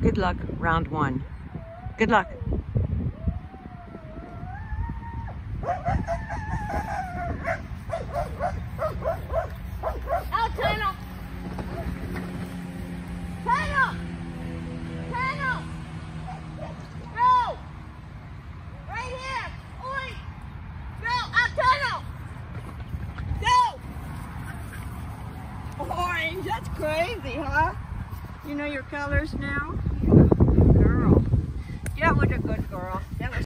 Good luck, round one. Good luck. Out, Tunnel! Tunnel! Tunnel! Go! Right here! Oi! Go! Out, Tunnel! Go! Orange, that's crazy, huh? You know your colors now? Good girl. That was a good girl.